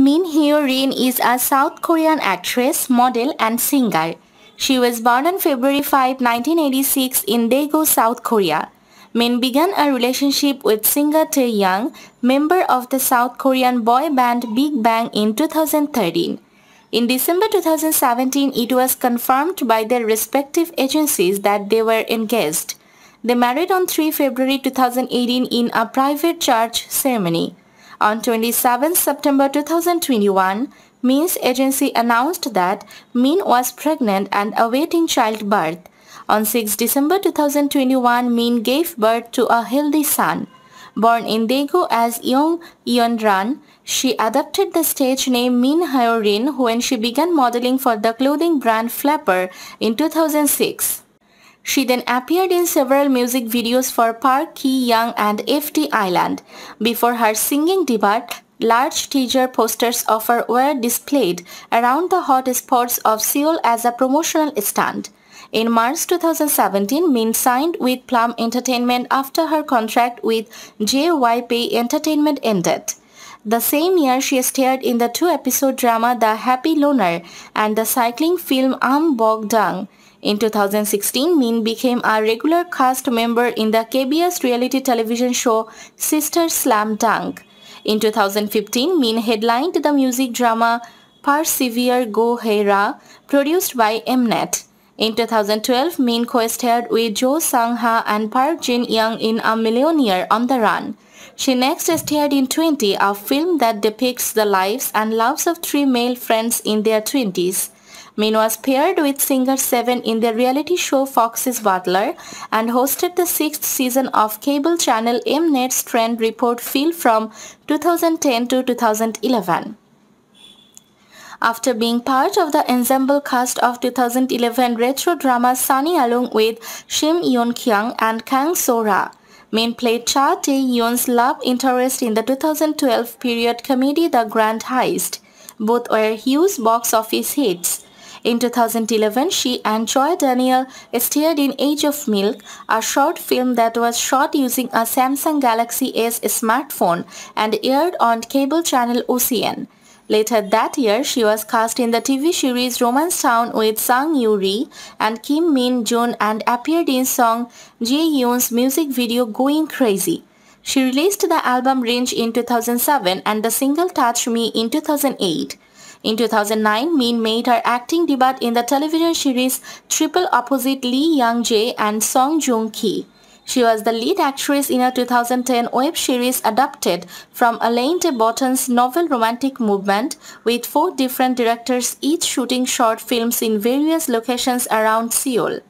Min Hyo-rin is a South Korean actress, model and singer. She was born on February 5, 1986 in Daegu, South Korea. Min began a relationship with singer Taeyang, member of the South Korean boy band Big Bang in 2013. In December 2017, it was confirmed by their respective agencies that they were engaged. They married on 3 February 2018 in a private church ceremony. On 27 September 2021, Min's agency announced that Min was pregnant and awaiting childbirth. On 6 December 2021, Min gave birth to a healthy son. Born in Daegu as Jung Eun-ran, she adopted the stage name Min Hyo-rin when she began modeling for the clothing brand Flapper in 2006. She then appeared in several music videos for Park Ki-young and FT Island. Before her singing debut, large teaser posters of her were displayed around the hot spots of Seoul as a promotional stunt. In March 2017, Min signed with Plum Entertainment after her contract with JYP Entertainment ended. The same year, she starred in the two-episode drama The Happy Loner and the cycling film Am Bok Dang. In 2016, Min became a regular cast member in the KBS reality television show Sister Slam Dunk. In 2015, Min headlined the music drama Persevere Goo Hae-ra, produced by Mnet. In 2012, Min co-starred with Jo Sang-ha and Park Jin-young in A Millionaire on the Run. She next starred in 20, a film that depicts the lives and loves of three male friends in their 20s. Min was paired with singer Seven in the reality show Fox's Butler and hosted the sixth season of cable channel Mnet's Trend Report Feel from 2010 to 2011. After being part of the ensemble cast of 2011 retro drama Sunny along with Shim Eun Kyung and Kang So-ra, Min played Cha Tae-hyun's love interest in the 2012 period comedy The Grand Heist. Both were huge box office hits. In 2011, she and Choi Daniel starred in Age of Milk, a short film that was shot using a Samsung Galaxy S smartphone and aired on cable channel OCN. Later that year, she was cast in the TV series Romance Town with Sung Yu-ri and Kim Min Jun and appeared in song Jae-yoon's music video Going Crazy. She released the album Range in 2007 and the single Touch Me in 2008. In 2009, Min made her acting debut in the television series Triple Opposite Lee Jung-jae and Song Joong-ki. She was the lead actress in a 2010 web series adapted from Alain de Botton's novel Romantic Movement with four different directors each shooting short films in various locations around Seoul.